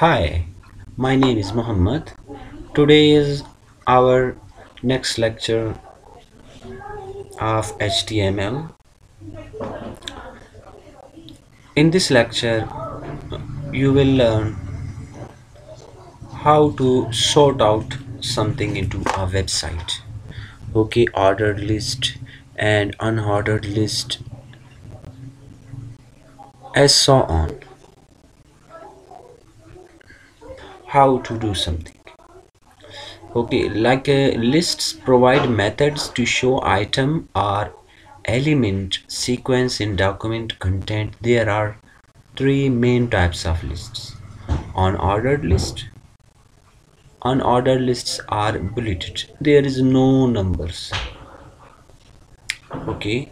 Hi, my name is Muhammad. Today is our next lecture of HTML. In this lecture, you will learn how to sort out something into a website. Okay, ordered list and unordered list as so on. How to do something. Okay like uh, lists provide methods to show item or element sequence in document content. There are three main types of lists. Unordered list. Unordered lists are bulleted. There is no numbers. Okay.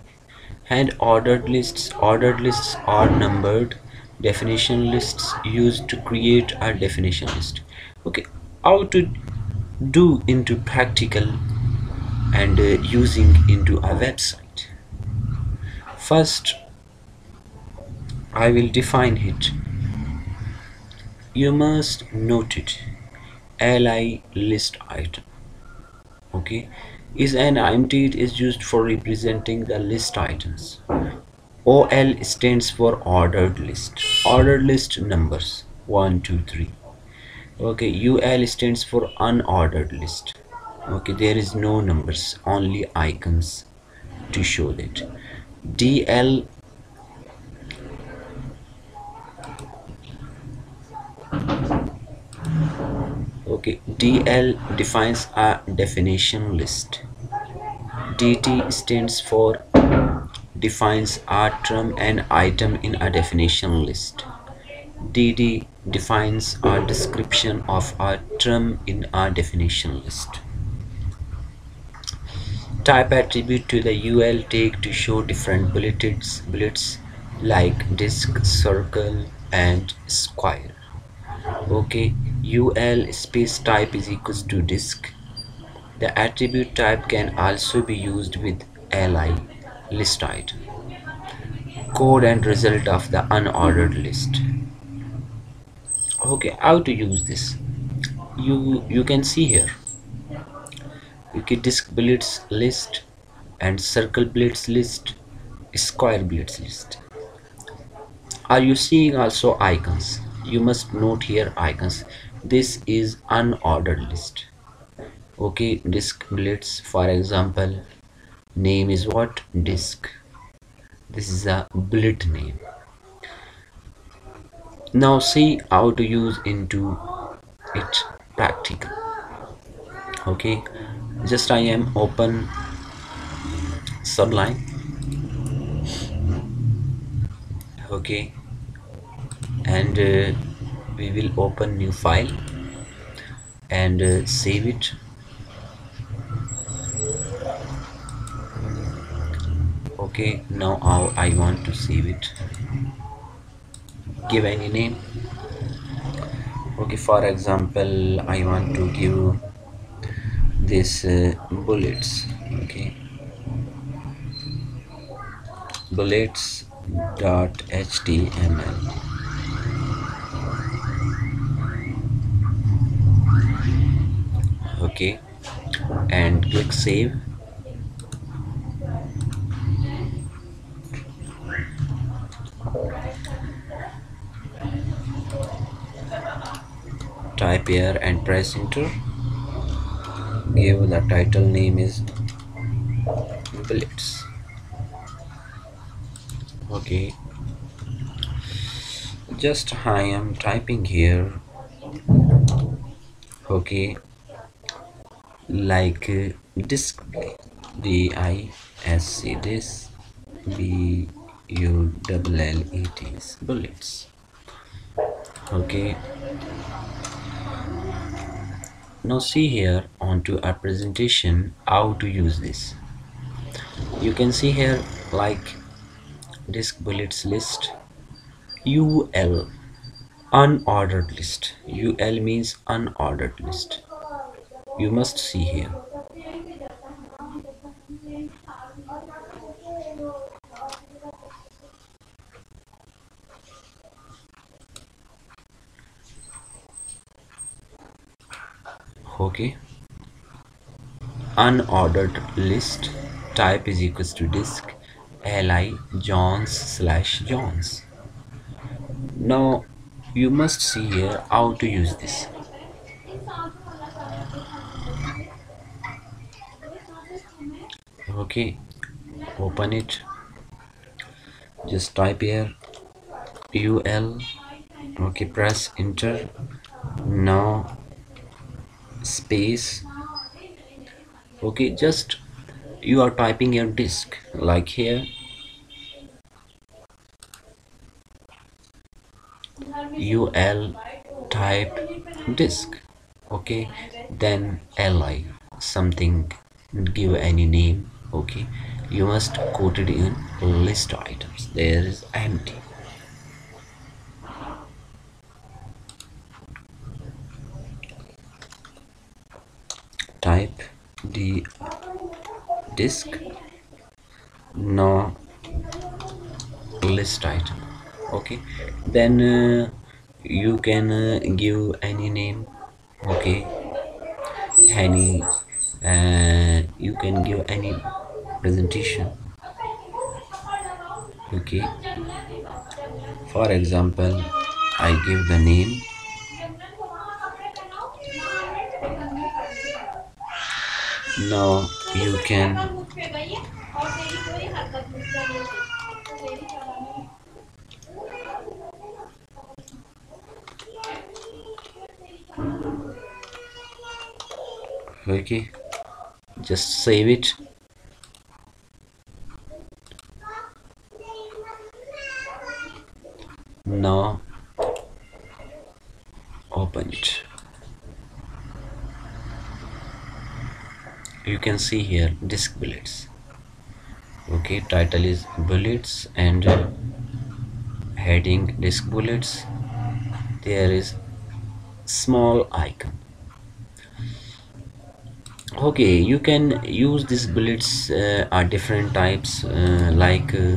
And ordered lists. Ordered lists are numbered definition lists used to create a definition list. Okay how to do into practical and uh, using into a website? First I will define it. You must note it. Li list item. Okay is an empty it is used for representing the list items ol stands for ordered list. Ordered list numbers. One two three. Okay ul stands for unordered list. Okay there is no numbers only icons to show that. Dl okay dl defines a definition list. Dt stands for defines term and item in a definition list dd defines a description of a term in a definition list. Type attribute to the UL tag to show different bullets, bullets like disc, circle and square. Okay, UL space type is equals to disc. The attribute type can also be used with li list item. Code and result of the unordered list. Okay how to use this? You you can see here. You disc bullets list and circle bullets list square bullets list. Are you seeing also icons? You must note here icons. This is unordered list. Okay disc bullets for example name is what? Disc this is a bullet name. Now see how to use into it practical. Okay just I am open sublime okay and uh, we will open new file and uh, save it okay now how I want to save it. Give any name. Okay for example I want to give this uh, bullets. Okay. Bullets dot html okay. And click save type here and press enter give the title name is bullets. Okay. Just I am typing here. Okay. Like uh, display D I S C this B U E T bullets. Okay now see here onto our presentation how to use this. You can see here like disc bullets list ul unordered list. Ul means unordered list. You must see here okay. Unordered list. Type is equals to disc. Li johns slash johns. Now you must see here how to use this. Okay. Open it. Just type here. Ul okay press enter. Now space. Okay just you are typing your disc like here. Ul type disc. Okay then li something give any name. Okay you must quote it in list items. There is empty type the disc no list item okay. Then uh, you can uh, give any name. Okay. Any uh, you can give any presentation. Okay. For example I give the name now you can. Okay just save it now open it you see here disc bullets okay title is bullets and uh, heading disc bullets there is small icon. Okay you can use these bullets uh, are different types uh, like uh,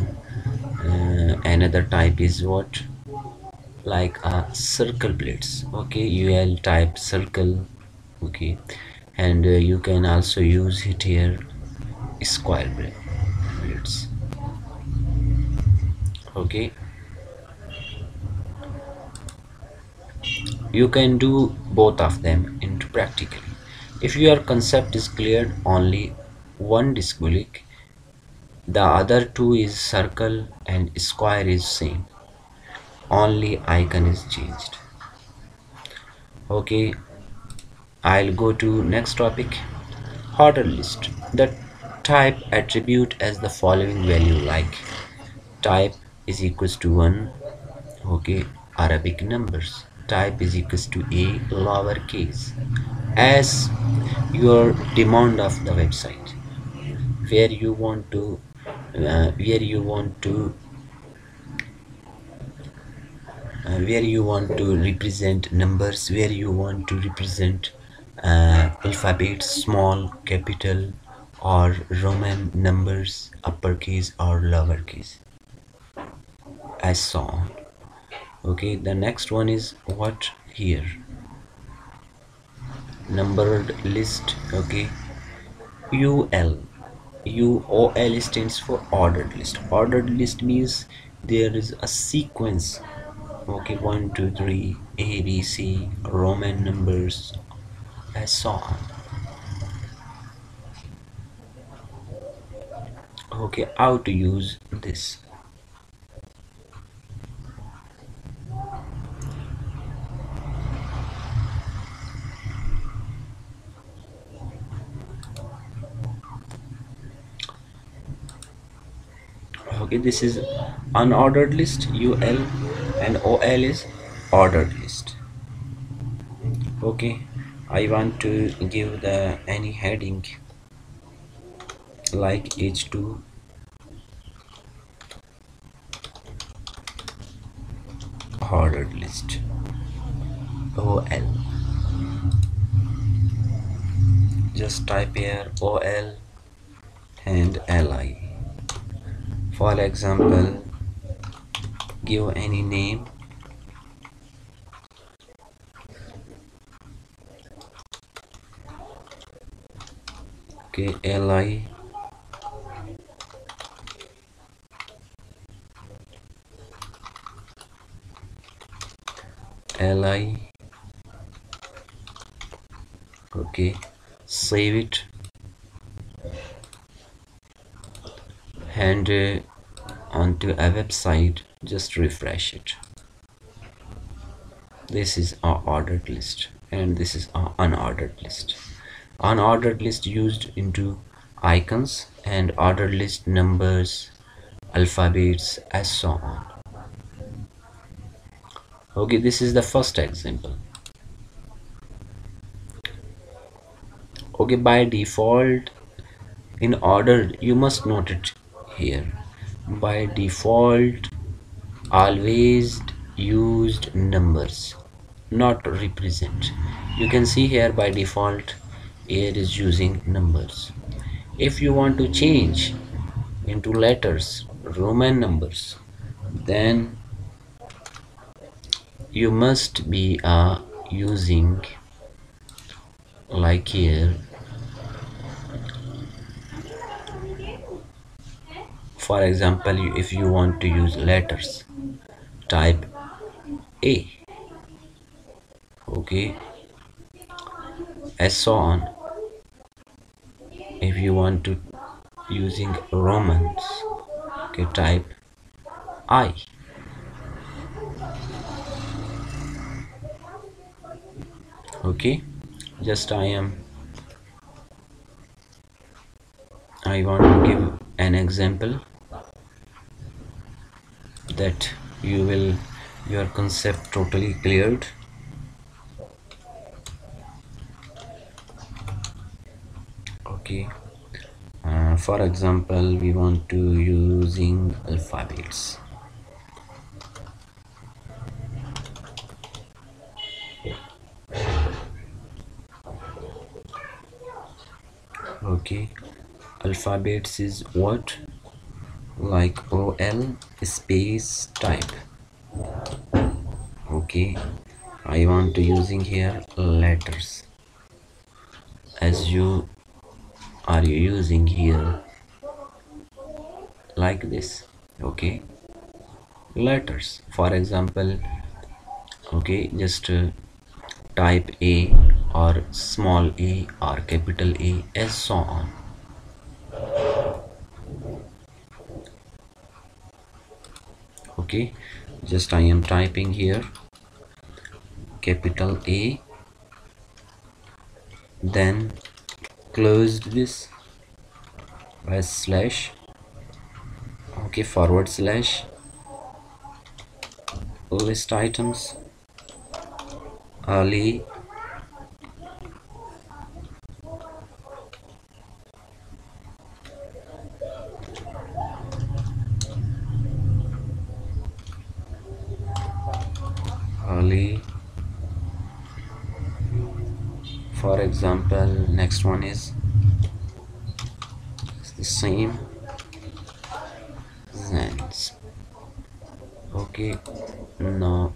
uh another type is what? Like a circle bullets okay you will type circle. Okay and uh, you can also use it here square bullets okay. You can do both of them into practically. If your concept is cleared only one disc bullet the other two is circle and square is same. Only icon is changed. Okay I'll go to next topic. Order list. The type attribute as the following value like type is equals to 1 okay Arabic numbers. Type is equals to a lowercase. As your demand of the website. Where you want to uh, where you want to uh, where you want to represent numbers where you want to represent uh, alphabet small capital or roman numbers upper uppercase or lowercase as so on okay the next one is what here? Numbered list okay. Ul uol stands for ordered list. Ordered list means there is a sequence. Okay one two three a b c roman numbers so on okay how to use this? Okay this is unordered list ul and ol is ordered list. Okay I want to give the any heading like h2 ordered list. Ol just type here ol and li for example give any name okay li li okay save it. And uh, onto a website. Just refresh it. This is our ordered list and this is our unordered list unordered list used into icons and ordered list numbers alphabets as so on. Okay this is the first example. Okay by default in order you must note it here. By default always used numbers not represent. You can see here by default it is using numbers. If you want to change into letters roman numbers then you must be uh, using like here for example if you want to use letters type A. Okay. As so on you want to using Romans okay type I. Okay just I am. I want to give an example that you will your concept totally cleared. Okay Uh, for example we want to using alphabets. Okay. Alphabets is what? Like ol space type. Okay. I want to using here letters. As you are you using here like this? Okay. Letters. For example okay just uh, type a or small a or capital a as so on. Okay. Just I am typing here. Capital A. Then closed this by slash okay forward slash list items Ali for example next one is the same Zens okay now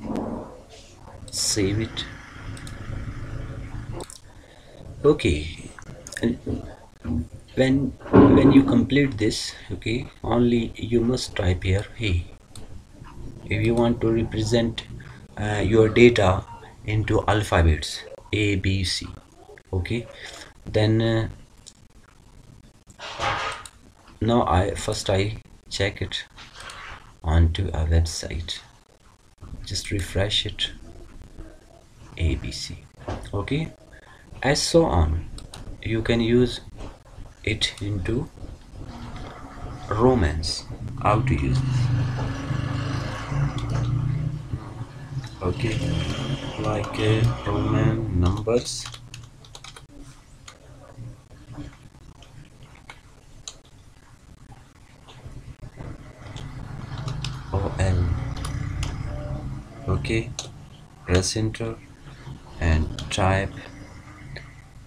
save it. Okay and when when you complete this okay only you must type here hey if you want to represent uh, your data into alphabets a b c okay then uh, now i first i check it onto a website. Just refresh it. Abc okay. As so on you can use it into romance. How to use this? Okay. Like uh, roman numbers ol okay press enter and type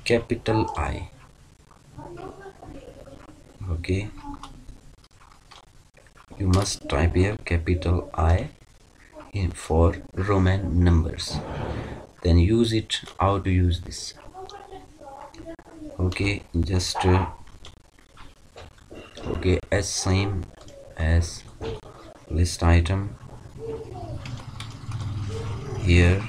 capital i. Okay. You must type here capital i in for roman numbers. Then use it how to use this. Okay just uh, okay as same as list item here.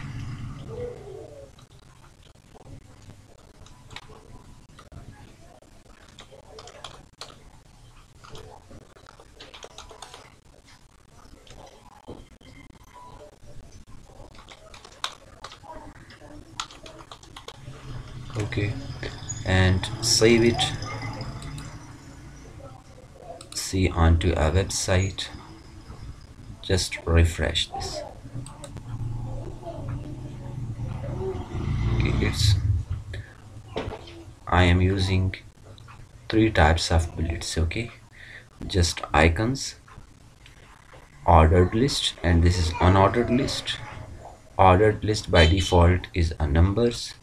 Okay. And save it. See onto a website. Just refresh this okay it's I am using three types of bullets okay? Just icons ordered list and this is unordered list. Ordered list by default is a numbers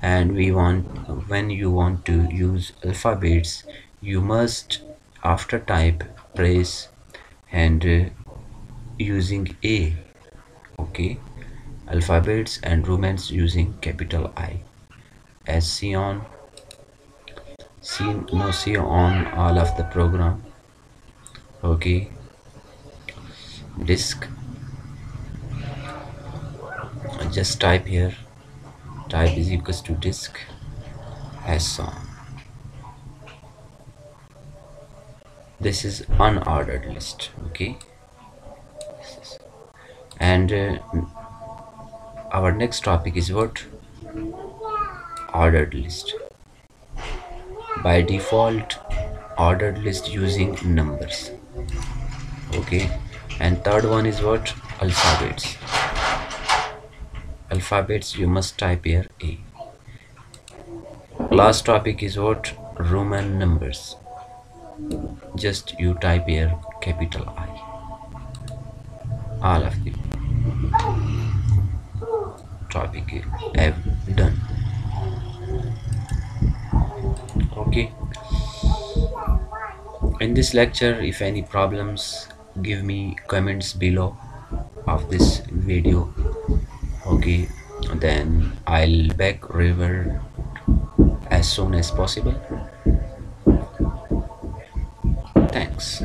and we want when you want to use alphabets you must after type press and uh, using a okay? Alphabets and romans using capital i. As see on see no see on all of the program. Okay. Disc just type here. Type is equals to disc as on this is unordered list. Okay. And uh, our next topic is what? Ordered list by default ordered list using numbers. Okay? And third one is what? Alphabets. Alphabets you must type here a. Last topic is what? Roman numbers. Just you type here capital i. All of the topic have okay. In this lecture if any problems give me comments below of this video. Okay. Then I'll back river as soon as possible. Thanks